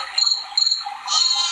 Oh!